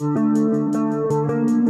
Música